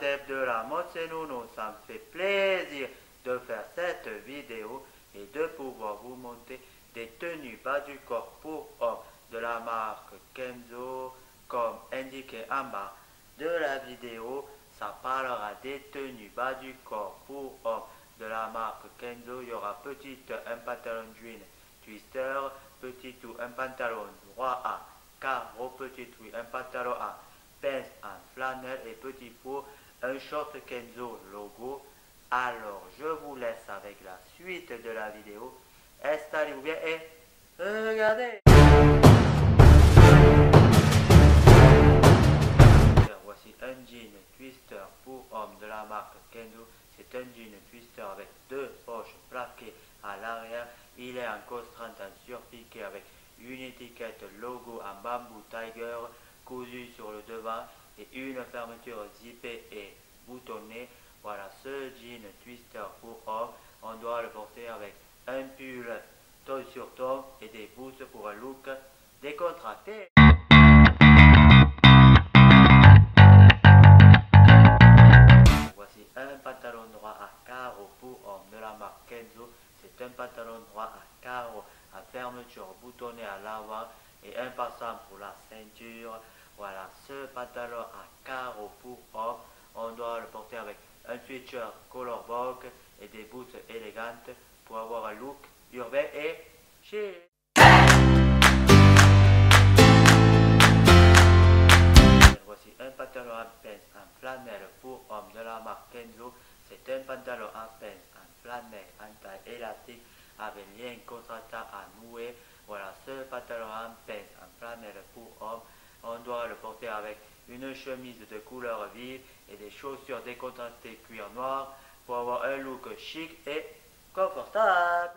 de la mode, c'est nous, me fait plaisir de faire cette vidéo et de pouvoir vous montrer des tenues bas du corps pour hommes de la marque Kenzo, comme indiqué en bas de la vidéo. Ça parlera des tenues bas du corps pour hommes de la marque Kenzo. Il y aura petite un pantalon jean twister, petit ou un pantalon droit à carreau, petit ou un pantalon à pince en flanelle et petit pour un short Kenzo logo. Alors, je vous laisse avec la suite de la vidéo. Installez-vous bien et regardez. Voici un jean twister pour homme de la marque Kenzo. C'est un jean twister avec deux poches plaquées à l'arrière. Il est en cos 30 en surpiqué avec une étiquette logo en bambou tiger cousu sur le devant et une fermeture zippée et boutonnée. Voilà ce jean twister pour homme. On doit le porter avec un pull ton sur ton et des boots pour un look décontracté. Voici un pantalon droit à carreaux pour homme de la marque Kenzo. C'est un pantalon droit à carreaux à fermeture boutonnée à l'avant et un passant pour la ceinture. Voilà ce pantalon à carreaux pour homme. On doit le porter avec un sweatshirt color box et des boots élégantes pour avoir un look urbain et chic. Voici un pantalon à pince en flanelle pour homme de la marque Kenzo. C'est un pantalon à pince en flanelle en taille élastique avec lien contractant à nouer. Voilà ce pantalon en pince en flanelle pour homme. On doit le porter avec une chemise de couleur vive et des chaussures décontractées cuir noir pour avoir un look chic et confortable.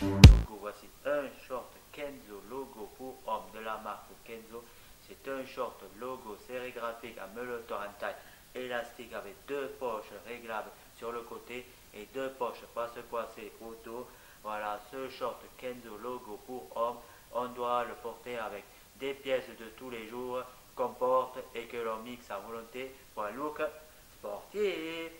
Logo, voici un short Kenzo logo pour homme de la marque Kenzo. C'est un short logo sérigraphique à meuleton en taille élastique avec deux poches réglables sur le côté et deux poches passe-poissées au dos. Voilà ce short Kenzo logo pour homme. On doit le porter avec des pièces de tous les jours qu'on porte et que l'on mixe à volonté pour un look sportif.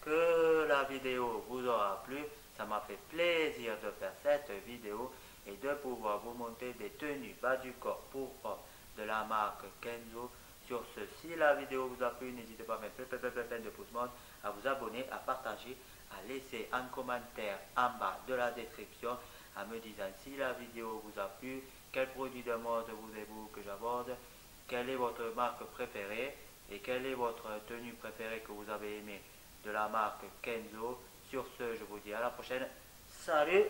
Que la vidéo vous aura plu. Ça m'a fait plaisir de faire cette vidéo et de pouvoir vous montrer des tenues bas du corps pour hommes de la marque Kenzo. Sur ce, si la vidéo vous a plu, n'hésitez pas à mettre plein, plein, plein, de pouces bleus, à vous abonner, à partager, à laisser un commentaire en bas de la description en me disant si la vidéo vous a plu, quel produit de mode voulez-vous que j'aborde, quelle est votre marque préférée et quelle est votre tenue préférée que vous avez aimée de la marque Kenzo. Sur ce, je vous dis à la prochaine. Salut